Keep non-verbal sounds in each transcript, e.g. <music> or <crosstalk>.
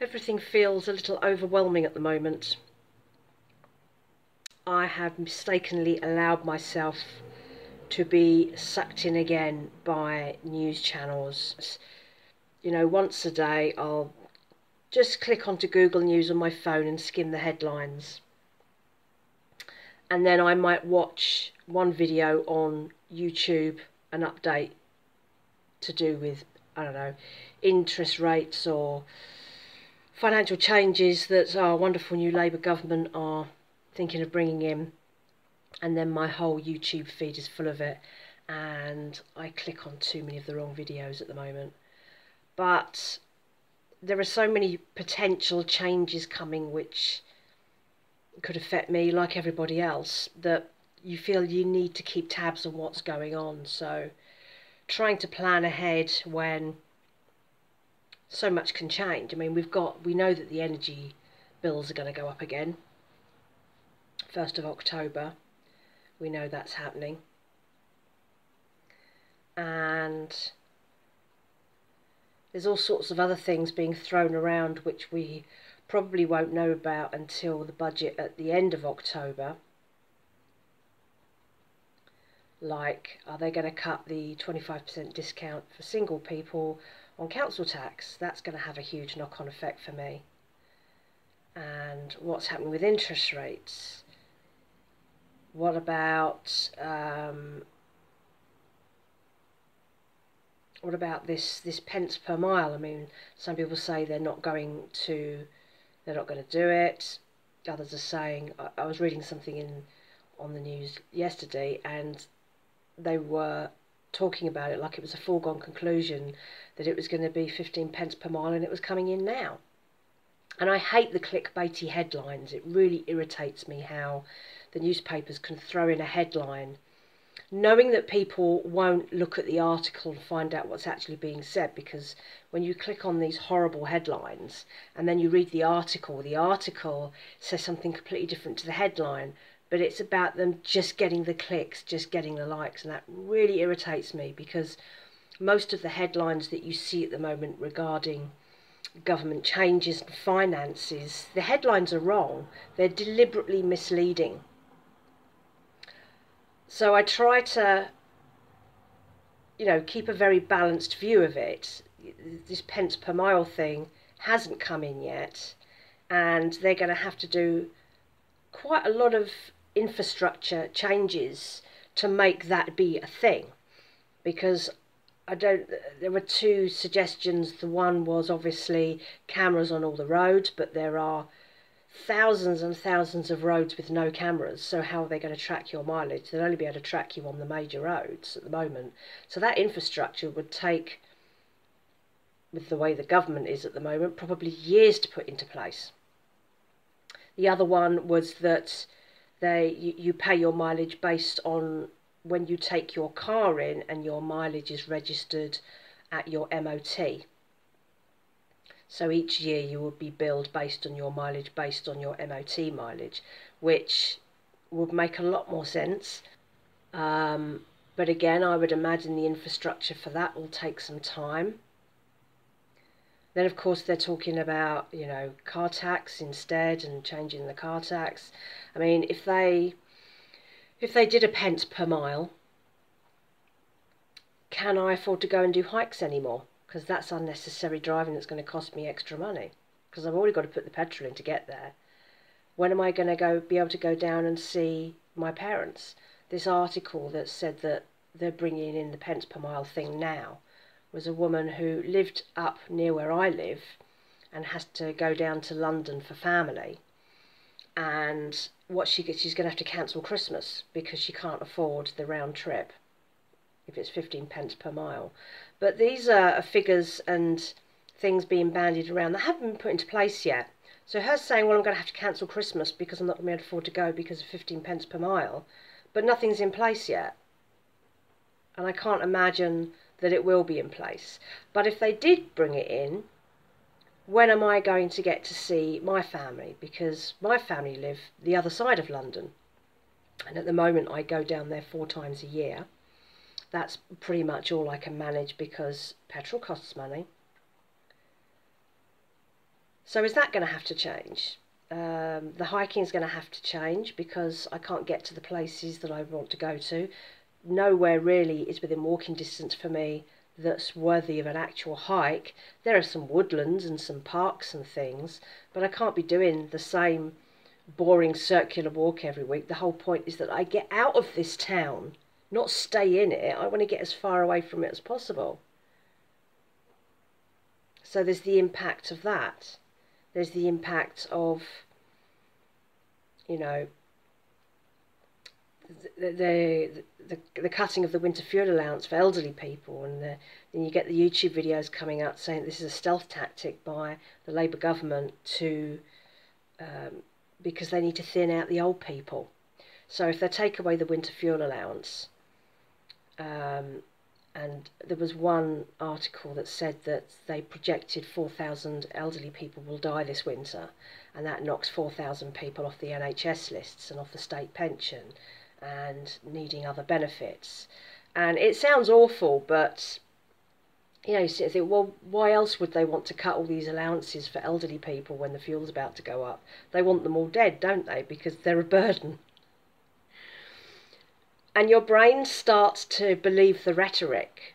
everything feels a little overwhelming at the moment. I have mistakenly allowed myself to be sucked in again by news channels. You know, once a day I'll just click onto Google News on my phone and skim the headlines. And then I might watch one video on YouTube, an update to do with, I don't know, interest rates or financial changes that our wonderful new Labour government are thinking of bringing in. And then my whole YouTube feed is full of it. And I click on too many of the wrong videos at the moment. But there are so many potential changes coming which could affect me like everybody else that you feel you need to keep tabs on what's going on. So trying to plan ahead when so much can change. I mean, we've got, we know that the energy bills are going to go up again. 1st of October. We know that's happening. And there's all sorts of other things being thrown around which we probably won't know about until the budget at the end of October. Like, are they going to cut the 25% discount for single people on council tax? That's going to have a huge knock on effect for me. And what's happening with interest rates? What about um, what about this this pence per mile? I mean, some people say they're not going to they're not going to do it. Others are saying I, I was reading something in on the news yesterday, and they were talking about it like it was a foregone conclusion that it was going to be 15 pence per mile and it was coming in now. And I hate the clickbaity headlines. It really irritates me how the newspapers can throw in a headline knowing that people won't look at the article and find out what's actually being said because when you click on these horrible headlines and then you read the article, the article says something completely different to the headline, but it's about them just getting the clicks, just getting the likes, and that really irritates me because most of the headlines that you see at the moment regarding government changes and finances, the headlines are wrong, they're deliberately misleading so I try to, you know, keep a very balanced view of it. This pence per mile thing hasn't come in yet, and they're going to have to do quite a lot of infrastructure changes to make that be a thing. Because I don't, there were two suggestions. The one was obviously cameras on all the roads, but there are thousands and thousands of roads with no cameras, so how are they going to track your mileage? They'll only be able to track you on the major roads at the moment. So that infrastructure would take, with the way the government is at the moment, probably years to put into place. The other one was that they you, you pay your mileage based on when you take your car in and your mileage is registered at your MOT. So each year you would be billed based on your mileage, based on your MOT mileage, which would make a lot more sense. Um, but again, I would imagine the infrastructure for that will take some time. Then, of course, they're talking about, you know, car tax instead and changing the car tax. I mean, if they if they did a pence per mile, can I afford to go and do hikes anymore? because that's unnecessary driving that's going to cost me extra money because I've already got to put the petrol in to get there. When am I going to go be able to go down and see my parents? This article that said that they're bringing in the pence per mile thing now was a woman who lived up near where I live and has to go down to London for family. And what she gets, she's going to have to cancel Christmas because she can't afford the round trip if it's 15 pence per mile. But these are figures and things being bandied around that haven't been put into place yet. So her saying, well, I'm going to have to cancel Christmas because I'm not going to be able to afford to go because of 15 pence per mile, but nothing's in place yet. And I can't imagine that it will be in place. But if they did bring it in, when am I going to get to see my family? Because my family live the other side of London. And at the moment, I go down there four times a year that's pretty much all I can manage because petrol costs money. So is that going to have to change? Um, the hiking is going to have to change because I can't get to the places that I want to go to. Nowhere really is within walking distance for me that's worthy of an actual hike. There are some woodlands and some parks and things, but I can't be doing the same boring circular walk every week. The whole point is that I get out of this town, not stay in it. I want to get as far away from it as possible. So there's the impact of that. There's the impact of, you know, the, the, the, cutting of the winter fuel allowance for elderly people, and the, then you get the YouTube videos coming out saying this is a stealth tactic by the Labour government to um, because they need to thin out the old people. So if they take away the winter fuel allowance, um, and there was one article that said that they projected 4,000 elderly people will die this winter, and that knocks 4,000 people off the NHS lists and off the state pension and needing other benefits. And it sounds awful, but you know, you think, well, why else would they want to cut all these allowances for elderly people when the fuel's about to go up? They want them all dead, don't they? Because they're a burden. And your brain starts to believe the rhetoric.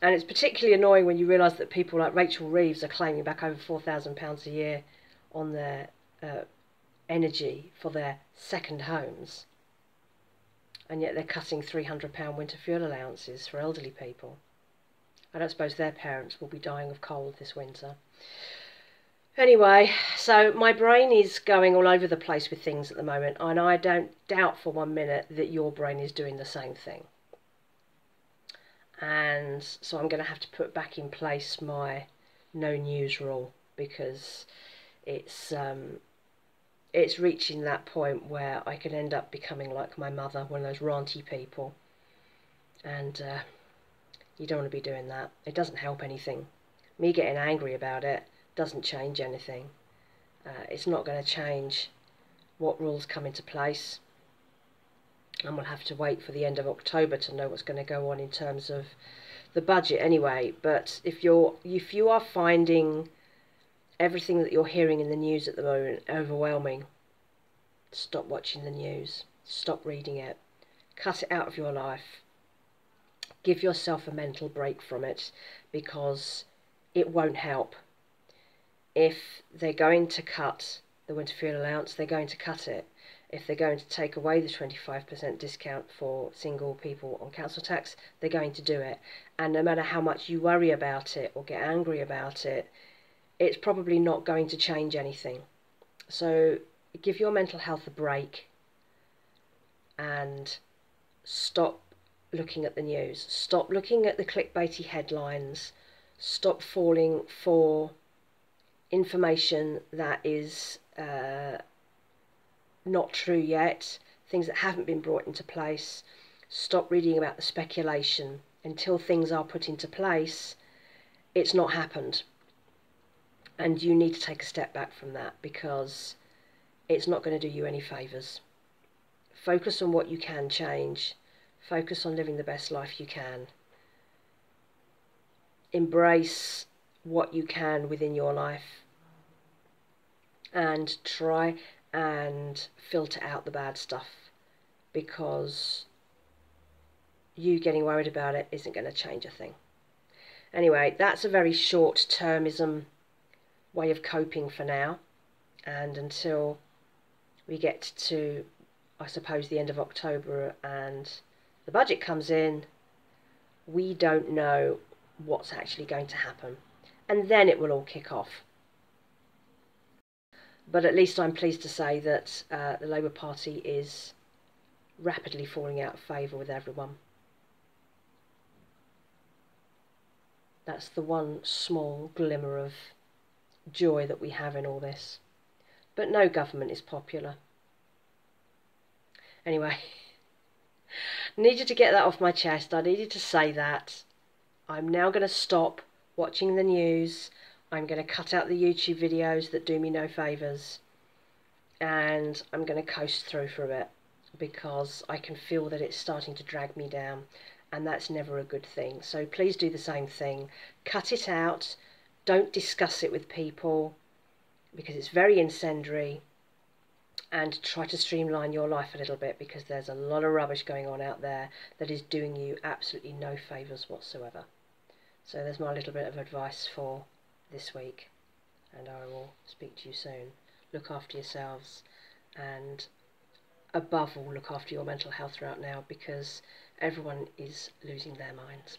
And it's particularly annoying when you realise that people like Rachel Reeves are claiming back over £4,000 a year on their uh, energy for their second homes. And yet they're cutting £300 winter fuel allowances for elderly people. I don't suppose their parents will be dying of cold this winter. Anyway, so my brain is going all over the place with things at the moment, and I don't doubt for one minute that your brain is doing the same thing. And so I'm going to have to put back in place my no news rule because it's um, it's reaching that point where I can end up becoming like my mother, one of those ranty people. And uh, you don't want to be doing that. It doesn't help anything. Me getting angry about it doesn't change anything. Uh, it's not going to change what rules come into place. And we'll have to wait for the end of October to know what's going to go on in terms of the budget anyway. But if you're if you are finding everything that you're hearing in the news at the moment overwhelming. Stop watching the news. Stop reading it. Cut it out of your life. Give yourself a mental break from it because it won't help. If they're going to cut the winter fuel allowance, they're going to cut it. If they're going to take away the 25% discount for single people on council tax, they're going to do it. And no matter how much you worry about it or get angry about it, it's probably not going to change anything. So give your mental health a break and stop looking at the news. Stop looking at the clickbaity headlines. Stop falling for information that is uh, not true yet, things that haven't been brought into place. Stop reading about the speculation. Until things are put into place, it's not happened and you need to take a step back from that because it's not going to do you any favours. Focus on what you can change. Focus on living the best life you can. Embrace what you can within your life and try and filter out the bad stuff because you getting worried about it isn't going to change a thing. Anyway, that's a very short termism way of coping for now. And until we get to I suppose the end of October and the budget comes in we don't know what's actually going to happen. And then it will all kick off. But at least I'm pleased to say that uh, the Labour Party is rapidly falling out of favour with everyone. That's the one small glimmer of joy that we have in all this. But no government is popular. Anyway, <laughs> needed to get that off my chest. I needed to say that. I'm now going to stop watching the news. I'm going to cut out the YouTube videos that do me no favours. And I'm going to coast through for a bit because I can feel that it's starting to drag me down and that's never a good thing. So please do the same thing. Cut it out don't discuss it with people because it's very incendiary and try to streamline your life a little bit because there's a lot of rubbish going on out there that is doing you absolutely no favours whatsoever. So there's my little bit of advice for this week, and I will speak to you soon. Look after yourselves, and above all, look after your mental health right now because everyone is losing their minds.